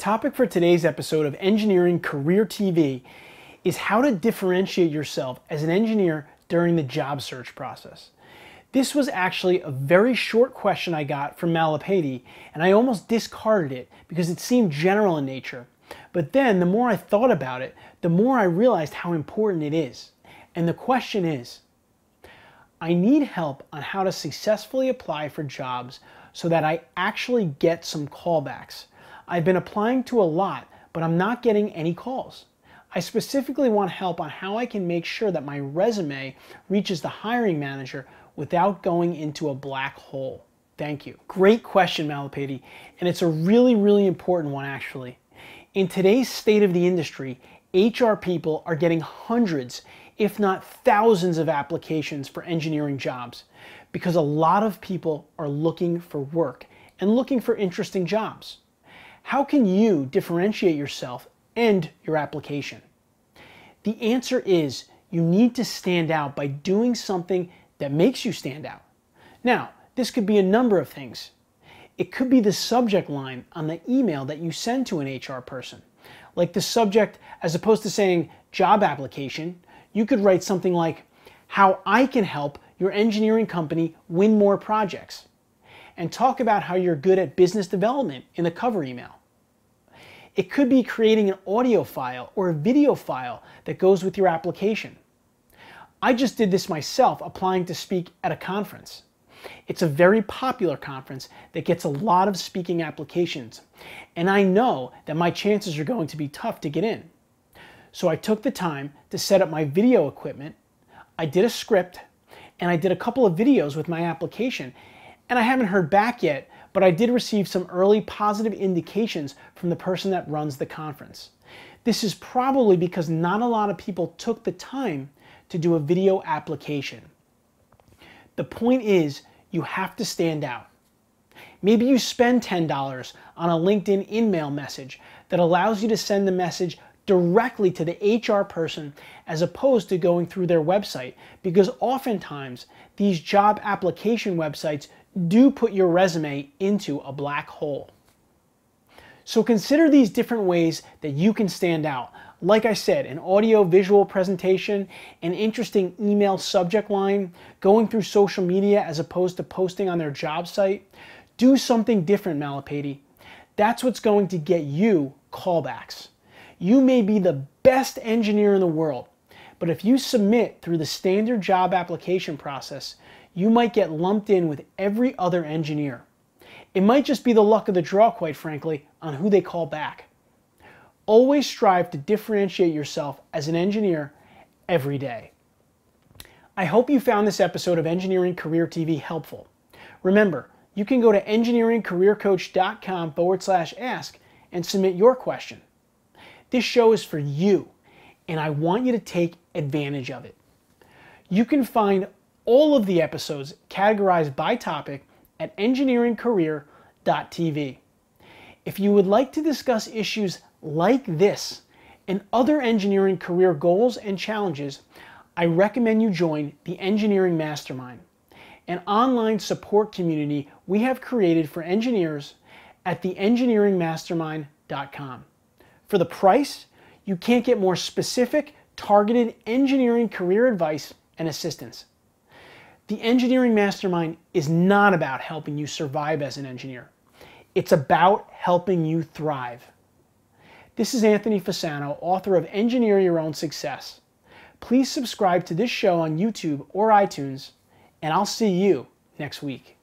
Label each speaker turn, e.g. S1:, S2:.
S1: topic for today's episode of Engineering Career TV is how to differentiate yourself as an engineer during the job search process. This was actually a very short question I got from Malapati, and I almost discarded it because it seemed general in nature. But then, the more I thought about it, the more I realized how important it is. And the question is I need help on how to successfully apply for jobs so that I actually get some callbacks. I've been applying to a lot, but I'm not getting any calls. I specifically want help on how I can make sure that my resume reaches the hiring manager without going into a black hole. Thank you. Great question, Malapati, and it's a really, really important one actually. In today's state of the industry, HR people are getting hundreds, if not thousands, of applications for engineering jobs because a lot of people are looking for work and looking for interesting jobs. How can you differentiate yourself and your application? The answer is you need to stand out by doing something that makes you stand out. Now, this could be a number of things. It could be the subject line on the email that you send to an HR person. Like the subject, as opposed to saying job application, you could write something like, How I can help your engineering company win more projects and talk about how you're good at business development in the cover email. It could be creating an audio file or a video file that goes with your application. I just did this myself applying to speak at a conference. It's a very popular conference that gets a lot of speaking applications, and I know that my chances are going to be tough to get in. So I took the time to set up my video equipment, I did a script, and I did a couple of videos with my application, and I haven't heard back yet, but I did receive some early positive indications from the person that runs the conference. This is probably because not a lot of people took the time to do a video application. The point is, you have to stand out. Maybe you spend $10 on a LinkedIn InMail message that allows you to send the message directly to the HR person as opposed to going through their website because oftentimes these job application websites do put your resume into a black hole. So consider these different ways that you can stand out. Like I said, an audio visual presentation, an interesting email subject line, going through social media as opposed to posting on their job site. Do something different, Malapati. That's what's going to get you callbacks. You may be the best engineer in the world, but if you submit through the standard job application process, you might get lumped in with every other engineer. It might just be the luck of the draw, quite frankly, on who they call back. Always strive to differentiate yourself as an engineer every day. I hope you found this episode of Engineering Career TV helpful. Remember, you can go to engineeringcareercoach.com forward slash ask and submit your question. This show is for you, and I want you to take advantage of it. You can find all of the episodes categorized by topic at engineeringcareer.tv. If you would like to discuss issues like this and other engineering career goals and challenges, I recommend you join the Engineering Mastermind, an online support community we have created for engineers at theengineeringmastermind.com. For the price, you can't get more specific, targeted engineering career advice and assistance. The Engineering Mastermind is not about helping you survive as an engineer. It's about helping you thrive. This is Anthony Fasano, author of Engineer Your Own Success. Please subscribe to this show on YouTube or iTunes, and I'll see you next week.